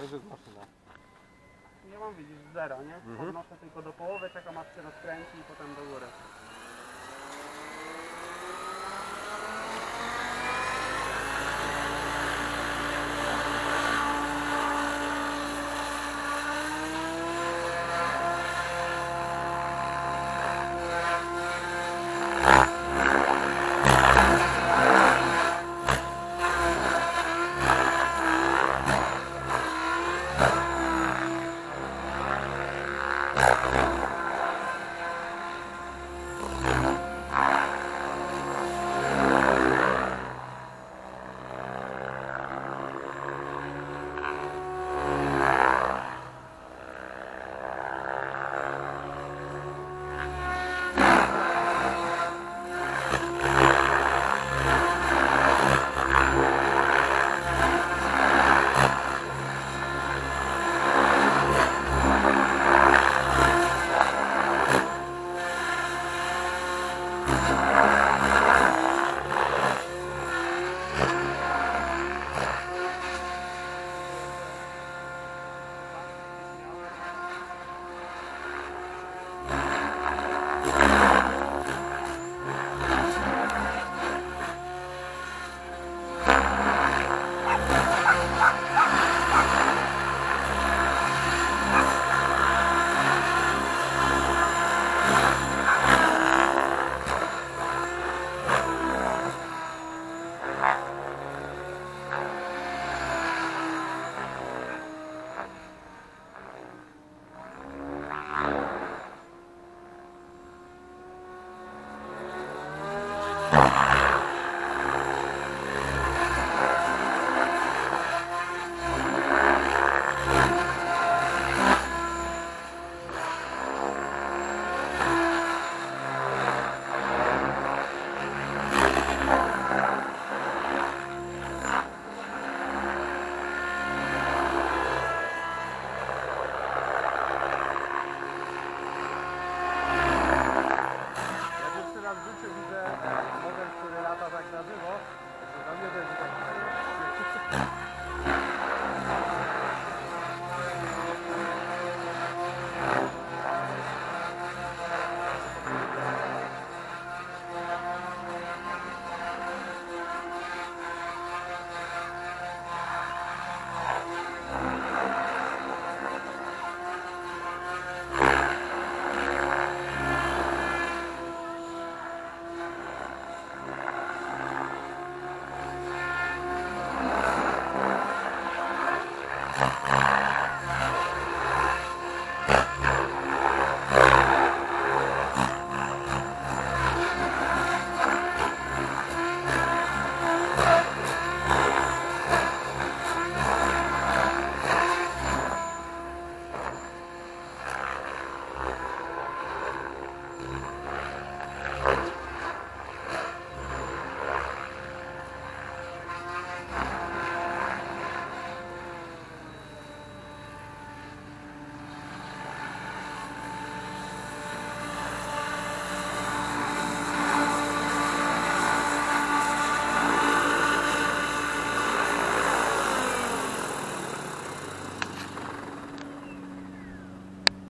To już jest maszyna. Nie mam widzisz zera, nie? Mhm. Podnoszę tylko do połowy, czekam aż się rozkręci i potem do góry. W życiu widzę model, który lata tak na żywo. Także dla mnie będzie tak